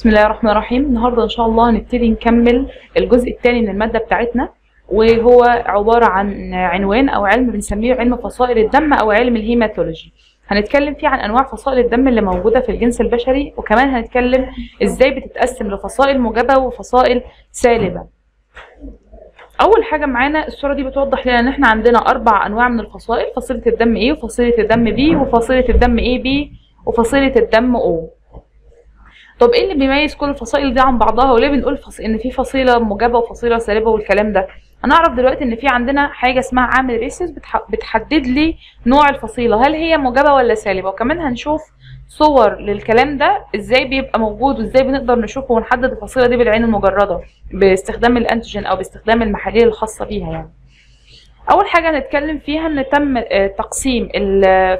بسم الله الرحمن الرحيم. النهارده إن شاء الله هنبتدي نكمل الجزء الثاني من المادة بتاعتنا وهو عبارة عن عنوان أو علم بنسميه علم فصائل الدم أو علم الهيماتولوجي. هنتكلم فيه عن أنواع فصائل الدم اللي موجودة في الجنس البشري وكمان هنتكلم إزاي بتتقسم لفصائل موجبة وفصائل سالبة. أول حاجة معانا الصورة دي بتوضح لنا إن إحنا عندنا أربع أنواع من الفصائل فصيلة الدم A وفصيلة الدم B وفصيلة الدم AB وفصيلة الدم O. طب إيه اللي بيميز كل الفصائل دي عن بعضها؟ وليه بنقول فص... إن في فصيلة موجبه وفصيلة سالبة والكلام ده؟ هنعرف دلوقتي إن في عندنا حاجة اسمها عامل ريسيس بتح... بتحدد لي نوع الفصيلة هل هي موجبه ولا سالبة؟ وكمان هنشوف صور للكلام ده إزاي بيبقى موجود وإزاي بنقدر نشوفه ونحدد الفصيلة دي بالعين المجردة باستخدام الأنتيجين أو باستخدام المحاليل الخاصة بيها يعني. أول حاجة هنتكلم فيها إن تم تقسيم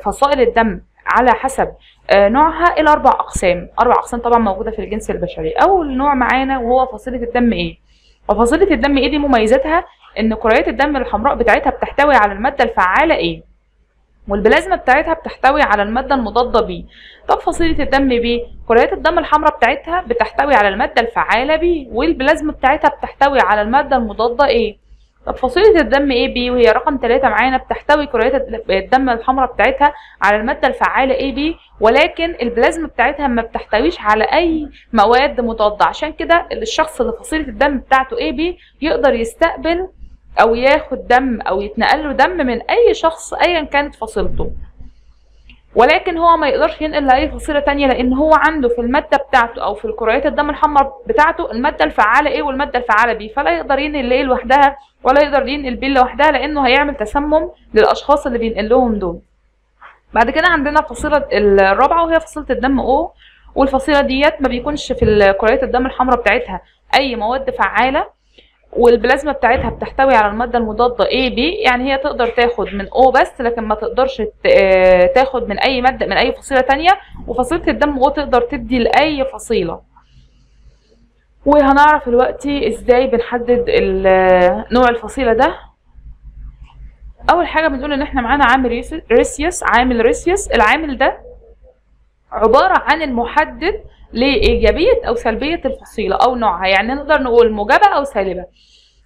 فصائل الدم على حسب نوعها إلى أربع أقسام. أربع أقسام طبعا موجودة في الجنس البشري. أول نوع معانا وهو فصيلة الدم A؟ وفصيله الدم A دي مميزاتها؟ إن كريات الدم الحمراء بتاعتها بتحتوي على المادة الفعالة A؟ والبلازما بتاعتها بتحتوي على المادة المضادة B طب فصيلة الدم B كريات الدم الحمراء بتاعتها بتحتوي على المادة الفعالة B والبلازما بتاعتها بتحتوي على المادة المضادة A؟ طب فصيلة الدم B وهي رقم 3 معانا بتحتوي كريات الدم الحمراء بتاعتها على المادة الفعالة B ولكن البلازما بتاعتها ما بتحتويش على أي مواد مضادة عشان كده الشخص اللي فصيلة الدم بتاعته B يقدر يستقبل أو ياخد دم أو يتنقل له دم من أي شخص ايا كانت فصيلته. ولكن هو ما يقدرش ينقل لأي فصيلة تانية لأن هو عنده في المادة بتاعته أو في الكريات الدم الحمراء بتاعته المادة الفعالة A والمادة الفعالة B فلا يقدر ينقل A لوحدها ولا يقدر ينقل بي لوحدها لأنه هيعمل تسمم للأشخاص اللي بينقل لهم دول. بعد كده عندنا الفصيله الرابعة وهي فصيلة الدم أو والفصيلة ديت ما بيكونش في كريات الدم الحمراء بتاعتها أي مواد فعالة والبلازما بتاعتها بتحتوي على المادة المضادة A B يعني هي تقدر تاخد من O بس لكن ما تقدرش تاخد من أي مادة من أي فصيلة تانية. وفصيلة الدم O تقدر تدي لأي فصيلة. وهنعرف دلوقتي إزاي بنحدد نوع الفصيلة ده. أول حاجة بنقول إن إحنا معانا عامل ريسيوس عامل ريسيوس. العامل ده عبارة عن المحدد لإيجابية أو سلبية الفصيلة أو نوعها. يعني نقدر نقول موجبة أو سالبة.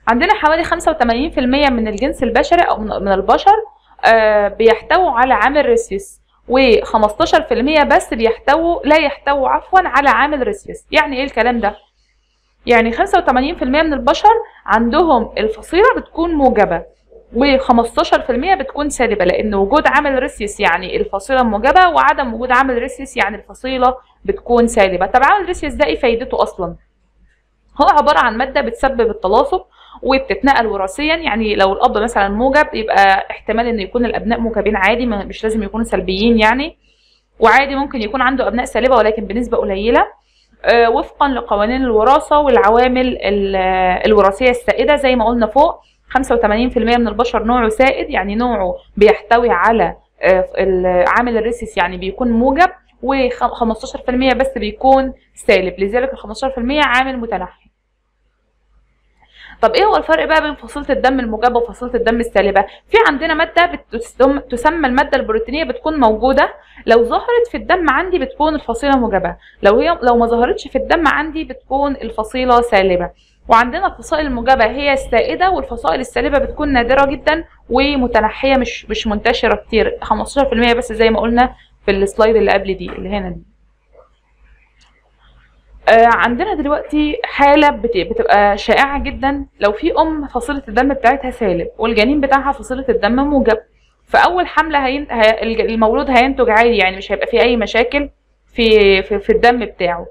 عندنا حوالي 85% من الجنس البشري أو من البشر آه بيحتووا على عامل ريسيوس و15% بس بيحتووا لا يحتووا عفوا على عامل ريسيوس يعني إيه الكلام ده؟ يعني 85% من البشر عندهم الفصيلة بتكون موجبة. و15% بتكون سالبة لأن وجود عامل ريسيوس يعني الفصيلة موجبة وعدم وجود عامل ريسيوس يعني الفصيلة بتكون سالبة. طب عامل ريسيوس ده إيه فايدته أصلا؟ هو عبارة عن مادة بتسبب التلاصق وبتتنقل وراثيا يعني لو الأب مثلا موجب يبقى احتمال إن يكون الأبناء موجبين عادي مش لازم يكونوا سلبيين يعني وعادي ممكن يكون عنده أبناء سالبة ولكن بنسبة قليلة. آه وفقا لقوانين الوراثة والعوامل الوراثية السائدة زي ما قلنا فوق. 85% من البشر نوعه سائد يعني نوعه بيحتوي على عامل الريسيس يعني بيكون موجب و15% بس بيكون سالب لذلك ال 15% عامل متنحي. طب إيه هو الفرق بقى بين فصيلة الدم الموجبة وفصيلة الدم السالبة؟ في عندنا مادة تسمى المادة البروتينية بتكون موجودة لو ظهرت في الدم عندي بتكون الفصيلة موجبة لو هي لو ما ظهرتش في الدم عندي بتكون الفصيلة سالبة. وعندنا الفصائل الموجبة هي السائدة والفصائل السالبة بتكون نادرة جدا ومتنحية مش مش منتشرة كتير. 15% بس زي ما قلنا في السلايد اللي قبل دي اللي هنا دي. آه عندنا دلوقتي حالة بتبقى شائعة جدا. لو في أم فصيلة الدم بتاعتها سالب والجنين بتاعها فصيلة الدم موجب فأول حملة هين... المولود هينتج عادي يعني مش هيبقى فيه أي مشاكل في في, في الدم بتاعه.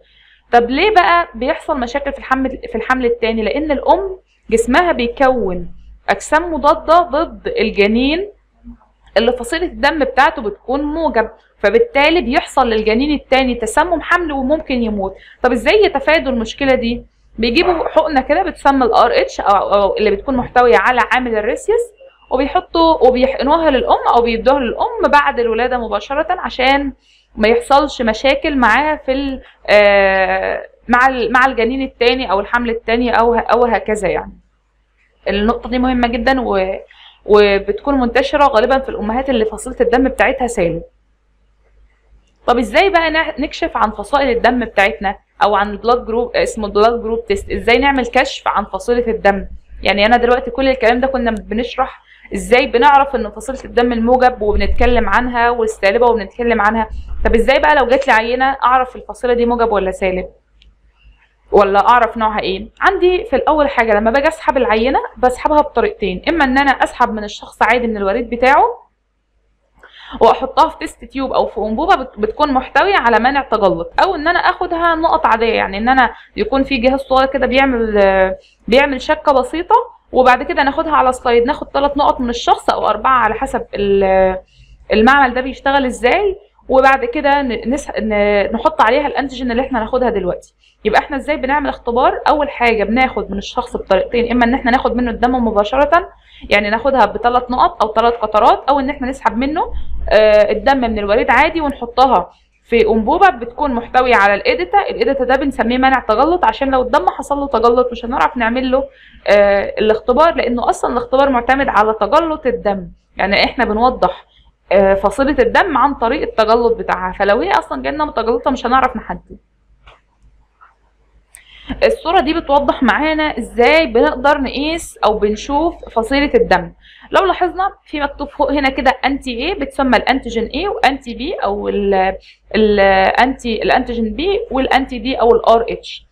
طب ليه بقى بيحصل مشاكل في الحمل في الحمل الثاني لأن الأم جسمها بيكون أجسام مضادة ضد الجنين اللي فصيلة الدم بتاعته بتكون موجب فبالتالي بيحصل للجنين الثاني تسمم حمل وممكن يموت. طب إزاي يتفادوا المشكلة دي؟ بيجيبوا حقنة كده بتسمى ال RH أو اللي بتكون محتوية على عامل الريسيوس وبيحطوا وبيحقنوها للأم أو بيدوها للأم بعد الولادة مباشرة عشان ما يحصلش مشاكل معاها في آه مع مع الجنين الثاني أو الحمل الثاني أو أو هكذا يعني. النقطة دي مهمة جدا و وبتكون منتشرة غالبا في الأمهات اللي فصيلة الدم بتاعتها سالب طب إزاي بقى نكشف عن فصائل الدم بتاعتنا أو عن ال blood group اسمه ال blood group test إزاي نعمل كشف عن فصيلة الدم؟ يعني أنا دلوقتي كل الكلام ده كنا بنشرح إزاي بنعرف ان فصيلة الدم الموجب وبنتكلم عنها والسالبة وبنتكلم عنها؟ طب إزاي بقى لو جات لي عينة اعرف الفصيلة دي موجب ولا سالب؟ ولا اعرف نوعها إيه؟ عندي في الأول حاجة لما باجي اسحب العينة بسحبها بطريقتين اما ان أنا اسحب من الشخص عادي من الوريد بتاعه واحطها في test tube أو في انبوبة بت- بتكون محتوية على مانع تجلط أو ان أنا اخدها نقط عادية يعني ان أنا يكون في جهاز صغير كده بيعمل بيعمل شكة بسيطة وبعد كده ناخدها على سلايد ناخد ثلاث نقط من الشخص أو أربعة على حسب ال- المعمل ده بيشتغل إزاي وبعد كده ن- نس... ن- نحط عليها الأنتيجين اللي إحنا هناخدها دلوقتي. يبقى إحنا إزاي بنعمل اختبار؟ أول حاجة بناخد من الشخص بطريقتين إما إن إحنا ناخد منه الدم مباشرة يعني ناخدها بثلاث نقط أو ثلاث قطرات أو إن إحنا نسحب منه آه، الدم من الوريد عادي ونحطها في انبوبه بتكون محتوية على الاديتا الاديتا ده بنسميه منع تجلط عشان لو الدم حصل له تجلط مش هنعرف نعمل له آه، الاختبار لأنه أصلا الاختبار معتمد على تجلط الدم. يعني إحنا بنوضح آه، فصيلة الدم عن طريق التجلط بتاعها. فلو هي أصلا جالنا متجلطه مش هنعرف نحدد. الصورة دي بتوضح معانا إزاي بنقدر نقيس أو بنشوف فصيلة الدم. لو لاحظنا في مكتوب فوق هنا كده anti A بتسمى ال antigen A و anti B أو ال- ال anti ال antigen B وال anti D أو ال RH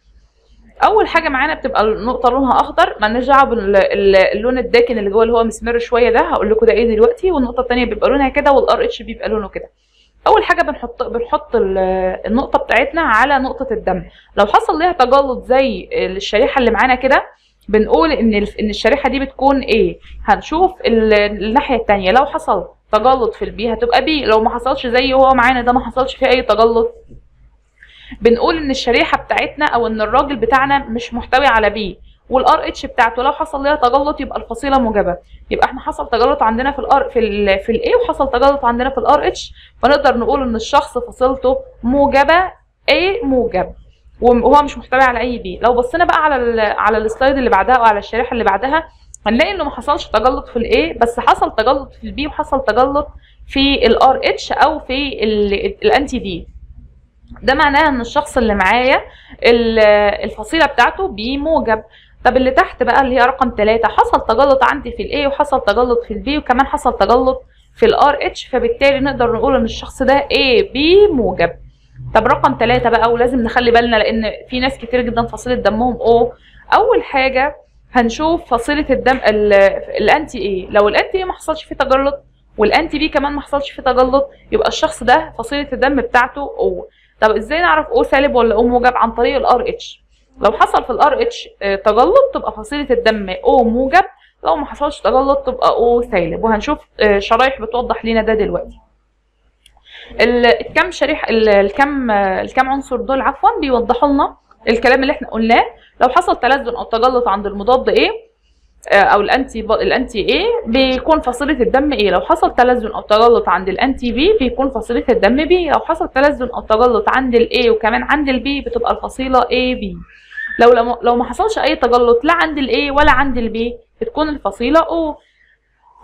اول حاجة معانا بتبقى النقطة لونها اخضر. مالناش دعوه باللون الداكن اللي جوه اللي هو مسمر شوية ده. هقول لكم ده إيه دلوقتي. والنقطة الثانية بيبقى لونها كده وال RH بيبقى لونه كده. أول حاجة بنحط بنحط ال- النقطة بتاعتنا على نقطة الدم. لو حصل ليها تجلط زي الشريحة اللي معانا كده بنقول إن إن الشريحة دي بتكون A؟ هنشوف ال- الناحية التانية. لو حصل تجلط في ال B هتبقى B. لو ما حصلش زي هو معانا ده ما حصلش فيه أي تجلط. بنقول إن الشريحة بتاعتنا أو إن الراجل بتاعنا مش محتوي على B. وال RH بتاعته لو حصل ليها تجلط يبقى الفصيلة موجبة. يبقى إحنا حصل تجلط عندنا في ال R في ال في ال A وحصل تجلط عندنا في ال RH فنقدر نقول إن الشخص فصيلته موجبة A موجب. وهو مش محتوي على أي B لو بصينا بقى على ال على ال slide اللي بعدها أو على الشريحة اللي بعدها هنلاقي إنه ما حصلش تجلط في ال A بس حصل تجلط في ال B وحصل تجلط في ال RH أو في ال anti D ده معناه إن الشخص اللي معايا ال- الفصيلة بتاعته B موجب. طب اللي تحت بقى اللي هي رقم ثلاثة حصل تجلط عندي في ال A وحصل تجلط في ال B وكمان حصل تجلط في ال RH فبالتالي نقدر نقول إن الشخص ده AB موجب. طب رقم ثلاثة بقى ولازم نخلي بالنا لأن في ناس كتير جدا فصيلة دمهم O أول حاجة هنشوف فصيلة الدم ال- ال anti A لو ال anti A ما حصلش فيه تجلط وال anti B كمان ما حصلش فيه تجلط يبقى الشخص ده فصيلة الدم بتاعته أو طب إزاي نعرف أو سالب ولا أو موجب؟ عن طريق الار اتش لو حصل في الار اتش تجلط تبقى فصيلة الدم أو موجب لو ما حصلش تجلط تبقى O سالب. وهنشوف شرايح بتوضح لنا ده دلوقتي. ال- الكم شريحه ال- الكم الكم عنصر دول عفوا بيوضحوا لنا الكلام اللي إحنا قلناه. لو حصل تلازم أو تجلط عند المضاد A أو ال anti ال anti A بيكون فصيلة الدم A لو حصل تلازم أو تجلط عند ال anti B بيكون فصيلة الدم B لو حصل تلازم أو تجلط عند ال A وكمان عند ال B بتبقى الفصيلة AB لو لو ما حصلش أي تجلط لا عند ال A ولا عند ال B بتكون الفصيلة O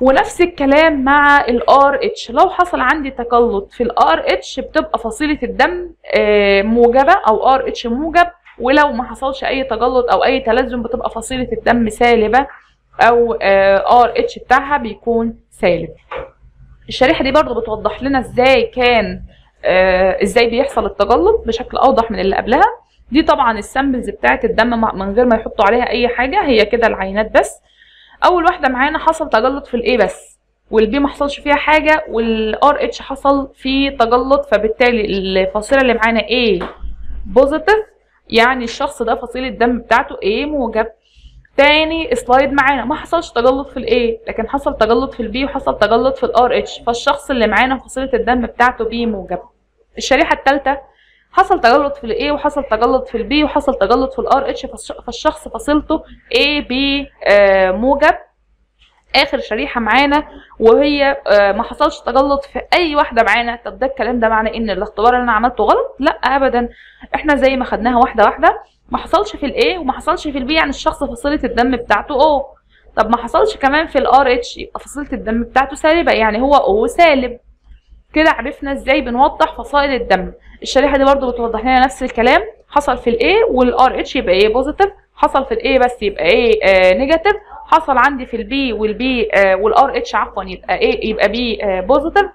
ونفس الكلام مع ال RH لو حصل عندي تجلط في ال RH بتبقى فصيلة الدم آه، موجبة أو RH موجب. ولو ما حصلش أي تجلط أو أي تلازم بتبقى فصيلة الدم سالبة أو RH بتاعها بيكون سالب. الشريحة دي برضو بتوضح لنا إزاي كان آه، إزاي بيحصل التجلط بشكل أوضح من اللي قبلها. دي طبعا ال samples بتاعه الدم من غير ما يحطوا عليها أي حاجة هي كده العينات بس. أول واحدة معانا حصل تجلط في ال A بس وال B ما حصلش فيها حاجة وال RH حصل فيه تجلط فبالتالي الفصيلة اللي معانا A positive يعني الشخص ده فصيلة الدم بتاعته A موجب. تاني slide معانا ما حصلش تجلط في ال A لكن حصل تجلط في ال B وحصل تجلط في ال RH فالشخص اللي معانا فصيلة الدم بتاعته B موجب. الشريحة الثالثه حصل تجلط في ال A وحصل تجلط في ال B وحصل تجلط في ال RH فالشخص فصيلته AB موجب. آخر شريحة معانا وهي آه، ما حصلش تجلط في أي واحدة معانا. طب ده الكلام ده معناه إن الاختبار اللي أنا عملته غلط؟ لا ابدا. إحنا زي ما خدناها واحدة واحدة ما حصلش في ال A وما حصلش في ال B يعني الشخص فصيلة الدم بتاعته O طب ما حصلش كمان في ال RH يبقى فصيلة الدم بتاعته سالبة يعني هو O سالب. كده عرفنا إزاي بنوضح فصائل الدم. الشريحة دي برضو بتوضح لنا نفس الكلام حصل في ال A وال RH يبقى A positive حصل في ال A بس يبقى A آه negative حصل عندي في ال B وال B آه وال RH عفوا يبقى إيه يبقى B آه positive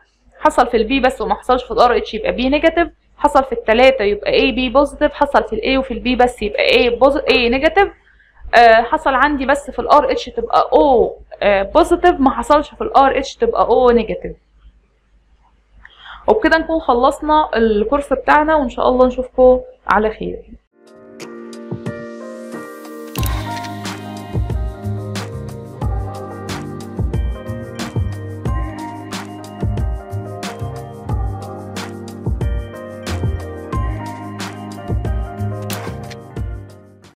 حصل في ال B بس وما حصلش في ال RH يبقى B negative حصل في الثلاثه يبقى AB positive حصل في ال A وفي ال B بس يبقى AB negative حصل عندي بس في ال RH تبقى O آه positive ما حصلش في ال RH تبقى O negative وبكده نكون خلصنا ال course بتاعنا وإن شاء الله نشوفكم على خير.